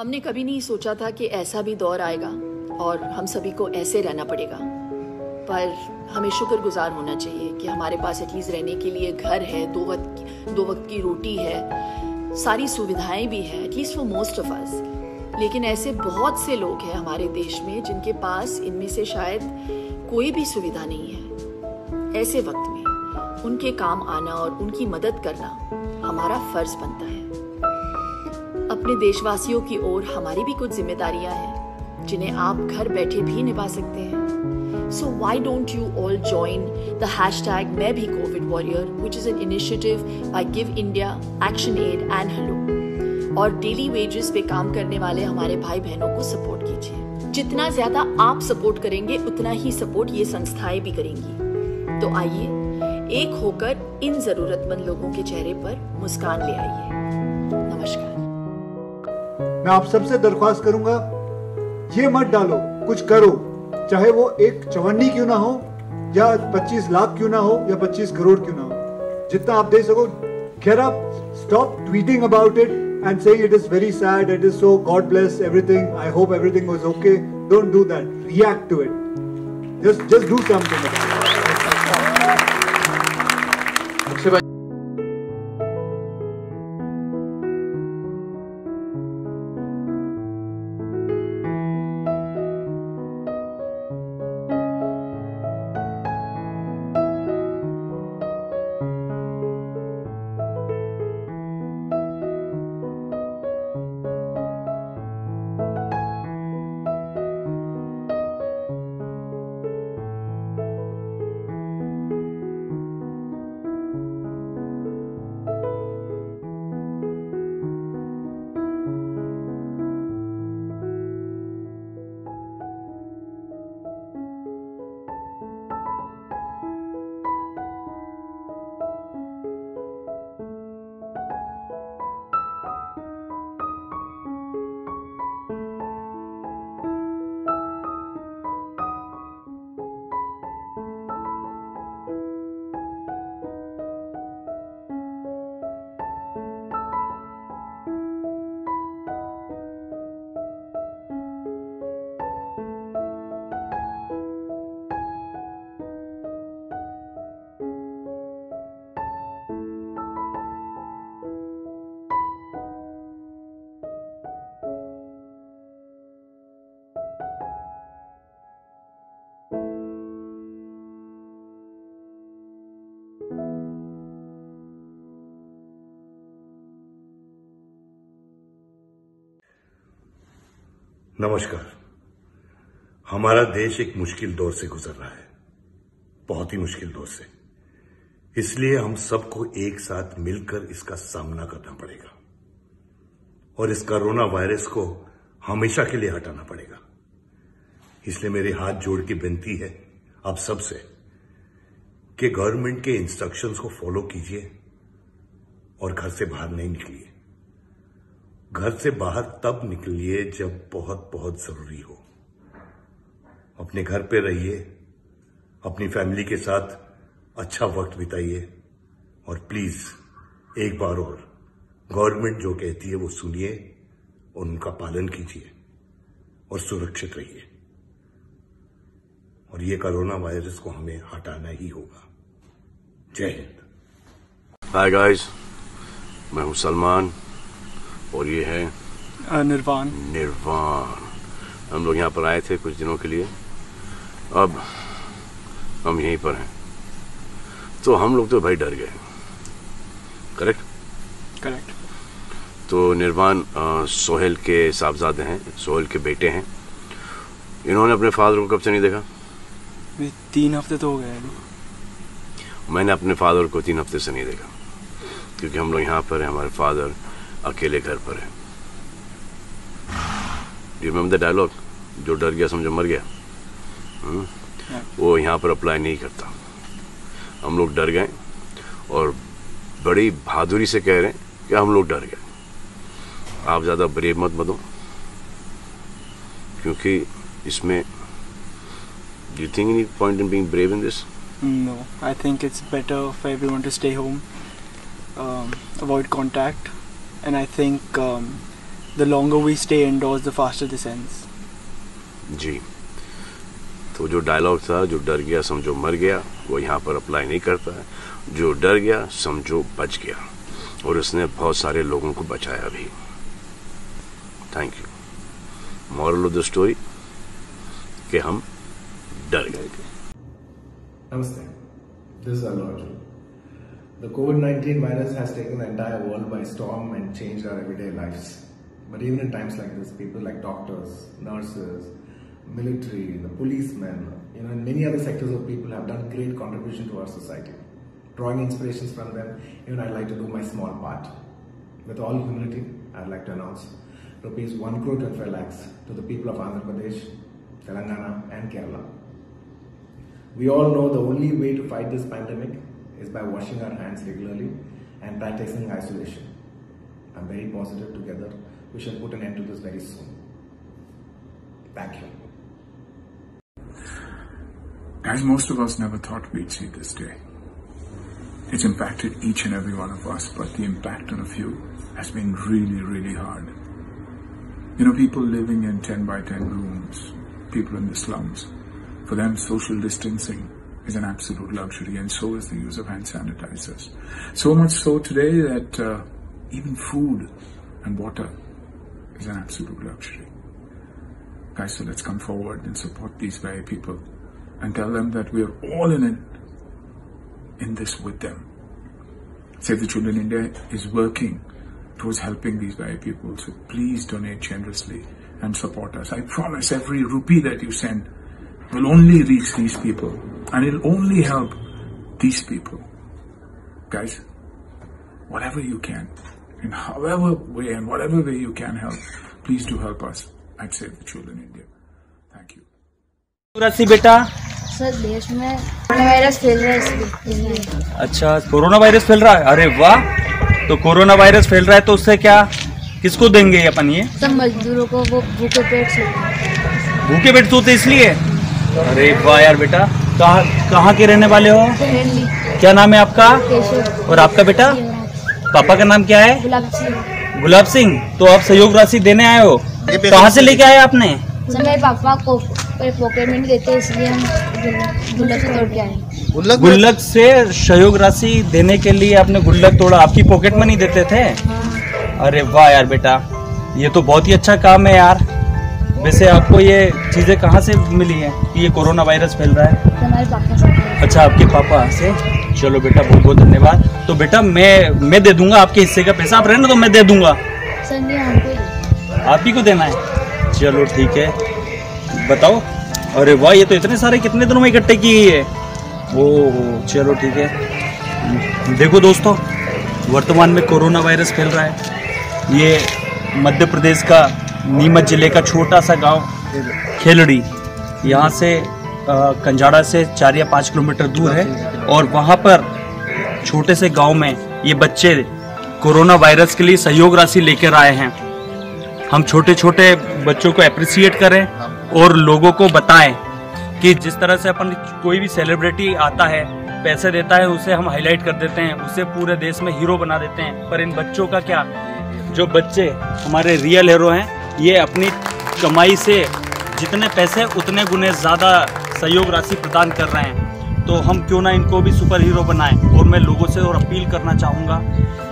हमने कभी नहीं सोचा था कि ऐसा भी दौर आएगा और हम सभी को ऐसे रहना पड़ेगा। पर हमें शुक्रगुजार होना चाहिए कि हमारे पास एटलीस्ट रहने के लिए घर है, दो वक्त दो वक्त की रोटी है, सारी सुविधाएँ भी हैं at least for most of us लेकिन ऐसे बहुत से लोग हैं हमारे देश में जिनके पास इनमें से शायद कोई भी सुविधा नहीं है। ऐसे वक्त में उनके काम आना और उनकी मदद करना हमारा फ़र्ज़ बनता है। अपने देशवासियों की ओर हमारी भी कुछ जिम्मेदारियाँ हैं, जिन्हें आप घर बैठे भी निभा सकते हैं। So why don't you all join the hashtag मैं भी Covid warrior which is an initiative by give India action aid and hello और डेली वेजेस पे काम करने वाले हमारे भाई बहनों को सपोर्ट कीजिए। जितना ज़्यादा आप सपोर्ट करेंगे, उतना ही सपोर्ट ये संस्थाएँ भी करेंगी। तो आइए, एक होकर इन जरूरतमंद लोगों के चेहरे पर मुस्कान ले आइए। मैं आप सबसे दरख्वास्त करूँगा, ये मत डालो, कुछ करो, चाहे वो एक चवन्नी क्यों ना हो, या 25 लाख क्यों ना हो, या 25 करोड़ क्यों ना हो। जितना आप दे सको, खेर आप stop tweeting about it and saying it is very sad it is so God bless everything I hope everything was okay don't do that react to it just just do something about नमस्कार। हमारा देश एक मुश्किल दौर से गुजर रहा है। बहुत ही मुश्किल दौर से। इसलिए हम सबको एक साथ मिलकर इसका सामना करना पड़ेगा। और इस कोरोना वायरस को हमेशा के लिए हटाना पड़ेगा। इसलिए मेरे हाथ जोड़ के विनती है आप सबसे कि गवर्नमेंट के इंस्ट्रक्शंस को फॉलो कीजिए और घर से बाहर नहीं निकलिए। घर से बाहर तब निकलिए जब बहुत बहुत ज़रूरी हो। अपने घर पे रहिए, अपनी फैमिली के साथ अच्छा वक्त बिताइए, और प्लीज़ एक बार और गवर्नमेंट जो कहती है वो सुनिए और उनका पालन कीजिए और सुरक्षित रहिए। और ये कोरोना वायरस को हमें हटाना ही होगा। जय हिंद। हाय गाइस मैं हूँ सलमान। और ये है? निर्वाण। निर्वाण। हम लोग यहाँ पर आए थे कुछ दिनों के लिए। अब हम यहीं पर हैं। तो हम लोग तो भाई डर गए। करेक्ट? करेक्ट। तो निर्वाण सोहेल के साहबजादे हैं सोहेल के बेटे हैं। इन्होंने अपने फादर को कब से नहीं देखा? तीन हफ़्ते तो हो गए मैंने अपने फादर को तीन हफ़्ते से नहीं देखा। क्योंकि हम लोग यहाँ पर हैं हमारे फादर अकेले घर पर है। यू रिमेम्बर द डायलॉग जो डर गया समझो मर गया। हुँ? हम्म? वो यहाँ पर अप्लाई नहीं करता। हम लोग डर गए और बड़ी बहादुरी से कह रहे हैं कि हम लोग डर गए। आप ज़्यादा ब्रेव मत बनो क्योंकि इसमें do you think any point in being brave in this? No i think it's better for everyone to stay home um, avoid contact. And I think um, the longer we stay indoors, the faster this ends. जी तो जो dialogue था जो डर गया समझो मर गया वो यहाँ पर अप्लाई नहीं करता है जो डर गया समझो बच गया और उसने बहुत सारे लोगों को बचाया भी thank you moral of the story कि हम डर गए थे Namaste. This is Allu Arjun. The COVID 19 virus has taken the entire world by storm and changed our everyday lives. But even in times like this, people like doctors, nurses, military, the policemen, you know, and many other sectors of people have done great contribution to our society. Drawing inspirations from them, even I'd like to do my small part. With all humility, I'd like to announce rupees 1 crore 25 lakhs to the people of Andhra Pradesh, Telangana, and Kerala. We all know the only way to fight this pandemic is by washing our hands regularly and practicing isolation. I'm very positive together we shall put an end to this very soon. Thank you. As most of us never thought we'd see this day. It's impacted each and every one of us, but the impact on a few has been really, really hard. You know, people living in 10 by 10 rooms, people in the slums, for them, social distancing is an absolute luxury, and so is the use of hand sanitizers. So much so today that uh, even food and water is an absolute luxury. Guys, so let's come forward and support these very people and tell them that we are all in it, in this with them. Save the Children India is working towards helping these very people. So please donate generously and support us. I promise every rupee that you send will only reach these people and it'll only help these people. Guys, whatever you can, in however way and whatever way you can help, please do help us at Save the Children India. Thank you. राशि बेटा sir देश में corona virus फैल रहा है इसलिए इसलिए। अच्छा कोरोना वायरस फैल रहा है अरे वाह तो कोरोना वायरस फैल रहा है तो उससे क्या किसको देंगे अपन ये सब मजदूरों को वो भूखे पेट से भूखे पेट सोते इसलिए अरे वाह यार बेटा। कहाँ कहाँ के रहने वाले हो? क्या नाम है आपका? और आपका बेटा? पापा का नाम क्या है? गुलाब सिंह। गुलाब सिंह। तो आप सहयोग राशि देने आए हो? कहाँ से लेके आए आपने? मेरे पापा को पॉकेट में नहीं देते इसलिए हम गुल्लक से तोड़ के आए। गुल्लक से सहयोग राशि देने के लिए आपने गुल्लक तोड़ा। आपकी पॉकेट मनी देते थे? अरे वाह यार बेटा। ये तो बहुत ही अच्छा काम है यार। वैसे आपको ये चीज़ें कहाँ से मिली हैं कि ये कोरोना वायरस फैल रहा है? हमारे पापा से। अच्छा आपके पापा से? चलो बेटा बहुत बहुत धन्यवाद। तो बेटा मैं मैं दे दूँगा आपके हिस्से का पैसा। आप रहने तो मैं दे दूँगा। आप ही को देना है? चलो ठीक है। बताओ। अरे वाह ये तो इतने सारे कितने दिनों में इकट्ठे की गई है ओ चलो ठीक है। देखो दोस्तों वर्तमान में कोरोना वायरस फैल रहा है। ये मध्य प्रदेश का नीमच ज़िले का छोटा सा गाँव खेलड़ी। यहाँ से कंजाड़ा से चार या पाँच किलोमीटर दूर है और वहाँ पर छोटे से गाँव में ये बच्चे कोरोना वायरस के लिए सहयोग राशि लेकर आए हैं। हम छोटे छोटे बच्चों को अप्रिसिएट करें और लोगों को बताएँ कि जिस तरह से अपन कोई भी सेलिब्रिटी आता है, पैसे देता है, उसे हम हाईलाइट कर देते हैं, उसे पूरे देश में हीरो बना देते हैं। पर इन बच्चों का क्या? जो बच्चे हमारे रियल हीरो हैं ये अपनी कमाई से जितने पैसे उतने गुने ज़्यादा सहयोग राशि प्रदान कर रहे हैं। तो हम क्यों ना इनको भी सुपर हीरो बनाएँ? और मैं लोगों से और अपील करना चाहूँगा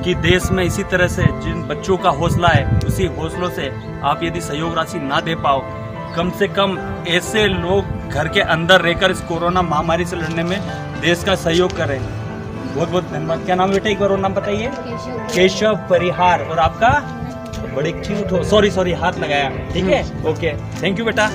कि देश में इसी तरह से जिन बच्चों का हौसला है उसी हौसलों से आप यदि सहयोग राशि ना दे पाओ कम से कम ऐसे लोग घर के अंदर रहकर इस कोरोना महामारी से लड़ने में देश का सहयोग करें। बहुत बहुत धन्यवाद। क्या नाम बेटा? एक बार और नाम बताइए। केशव परिहार। और आपका? बड़े क्यूट हो। सॉरी सॉरी हाथ लगाया। ठीक है? ओके थैंक यू बेटा।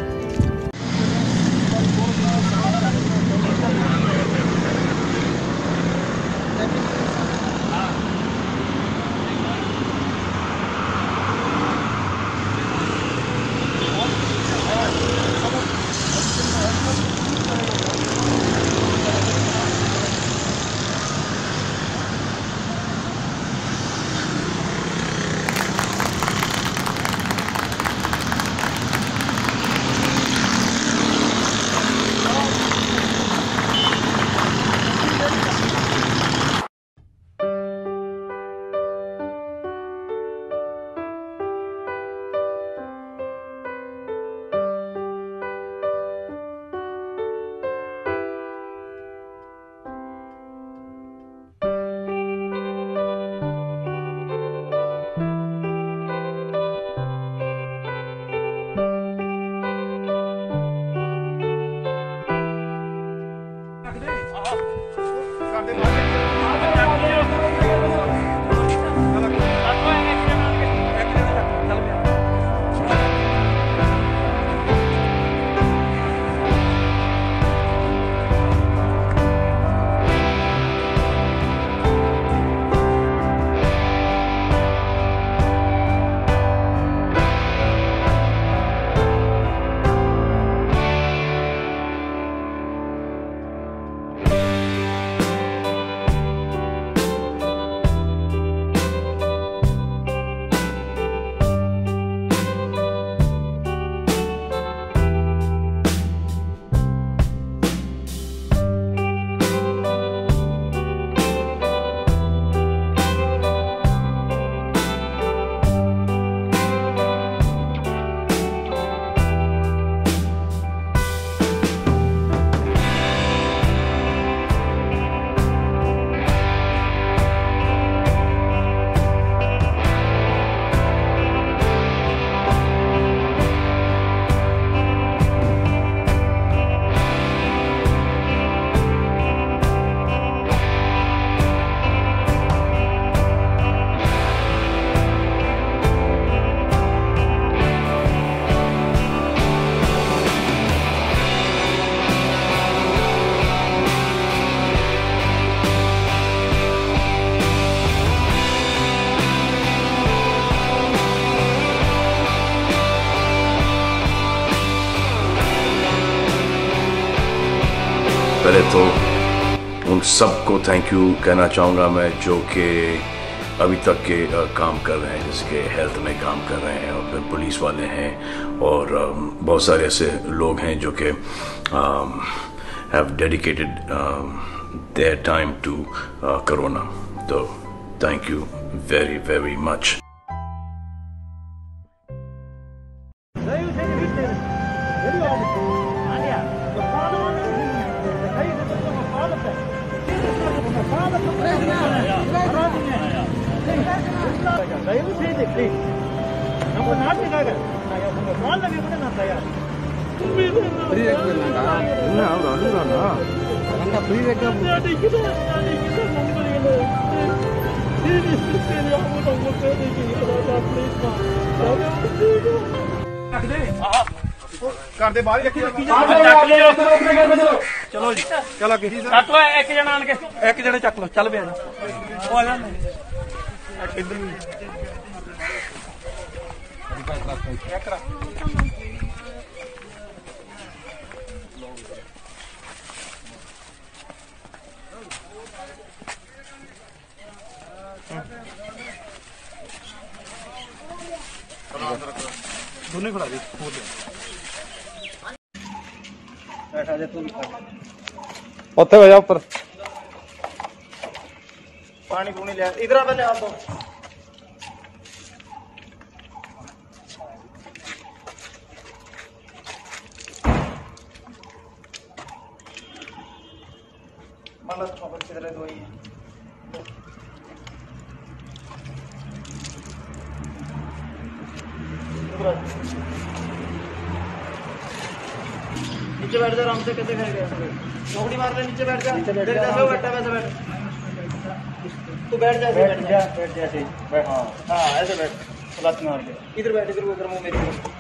de थैंक यू कहना चाहूँगा मैं, जो कि अभी तक के काम कर रहे हैं, जिसके हेल्थ में काम कर रहे हैं और फिर पुलिस वाले हैं और बहुत सारे ऐसे लोग हैं जो कि have dedicated their time to Corona तो thank you very very much free rack போயிருந்தாங்க என்ன அவங்க அழுகுறாங்களா அந்த ஃப்ரீ ரேக்கா ਘਰ ਦੇ ਬਾਹਰ ਹੀ ਰੱਖੀ ਚਲੋ ਜੀ। ਚਲੋ ਅੱਗੇ ਕੱਟ ਲਓ। ਇੱਕ ਜਣਾ ਆਣ ਕੇ। ਇੱਕ ਜਣੇ ਚੱਕ ਲਓ। ਚੱਲ ਪਿਆ ਉਹ ਆ ਜਾ। ਇੱਧਰ ਵੀ ਇੱਕ ਰੱਖ। ਦੇ ਹੋਰ ਬੈਠਾ ਜਾ ਤੂੰ ਉੱਥੇ ਹੋ ਜਾ ਉੱਪਰ ਪਾਣੀ ਪੂਣੀ ਲਿਆ ਇਧਰ ਆ ਲਿਆ ਦੋ नीचे बैठ जा आराम से कैसे खड़े गए। नौकरी मार ले नीचे बैठ जा। बैठ जा बैठा वैसे बैठ। तू बैठ जा बैठ जा। बैठ जा ऐसे। बैठ हाँ हाँ ऐसे बैठ। लात मार के। इधर बैठ इधर उधर मुँह मेरी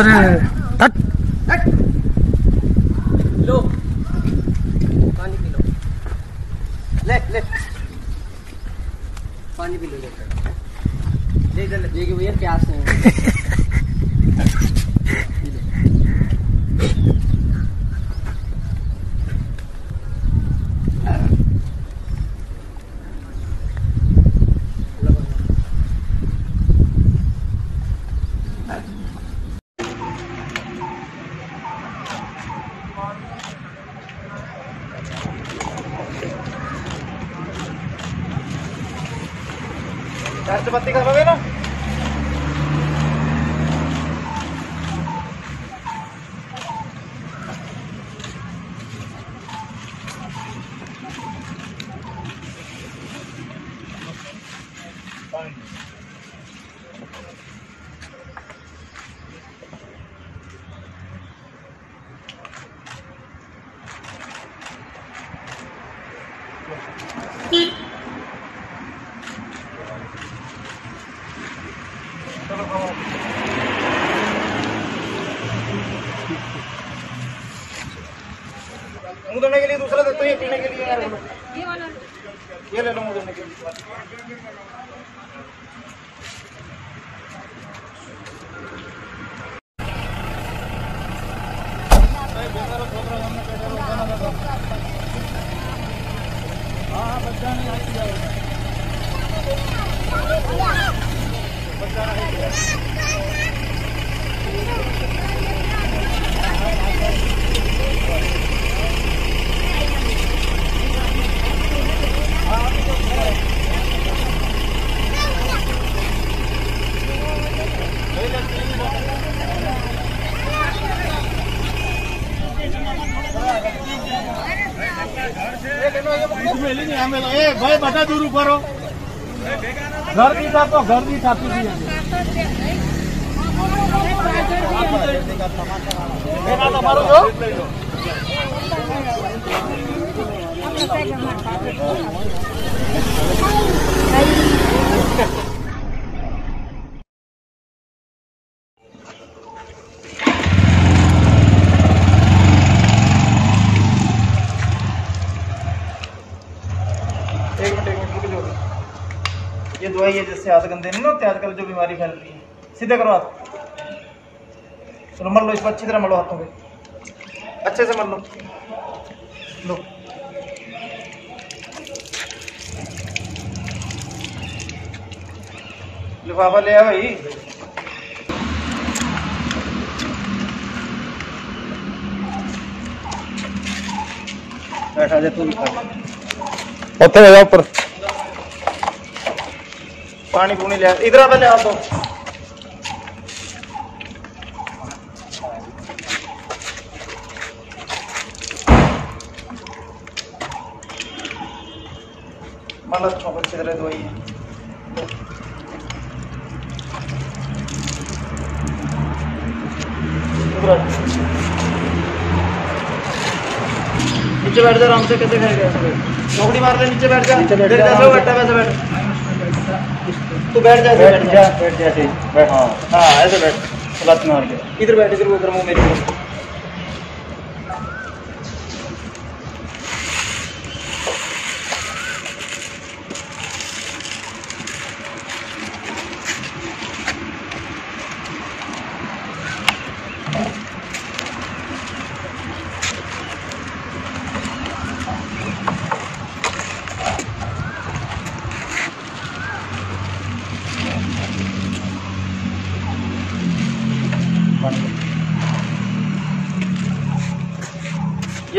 अरे लो। पानी पी लो। ले ले। पानी पी लो ले। ले ले भैया प्यास नहीं चार चपाती બધા દૂર ઊભા રહો ઘર દીધા તો ઘર દીઠ આપી દઈએ Thank you. रही है जिससे हाथ गंदे नहीं होते, आजकल जो बीमारी फैल रही है। सीधे करो हाथ। चलो मर लो, इसको अच्छी तरह मलो हाथों पे। अच्छे से मर लो। लो। लिफाफा ले आ भाई। बैठा जा तू। ऊपर पानी पूनी ले इधर पहले हाथ दो। मतलब अच्छी तरह दवाई है नीचे बैठ जा आराम से कैसे ले नीचे बैठ जा। नीचे बैठ जा, बैठ। तू बैठ जा बैठ जा, बैठ जा बैठ हाँ हाँ ऐसे बैठ लत मार के। इधर बैठ इधर उधर मुँह मेरी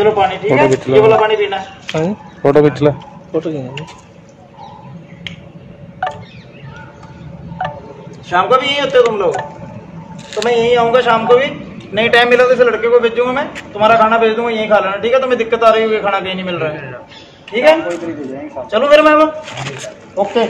ये लो पानी ठीक है। ये वाला पानी पीना है फ़ोटो खींच ले फ़ोटो खींच शाम को भी यही होते हो तुम लोग तो मैं यहीं आऊँगा शाम को भी नहीं टाइम मिला तो इस लड़के को भेजूँगा मैं तुम्हारा खाना भेज दूँगा यहीं खा लेना ठीक है तुम्हें दिक्कत आ रही होगी खाना कहीं नहीं मिल रहा है ठीक है चलो फिर मैं वो ओके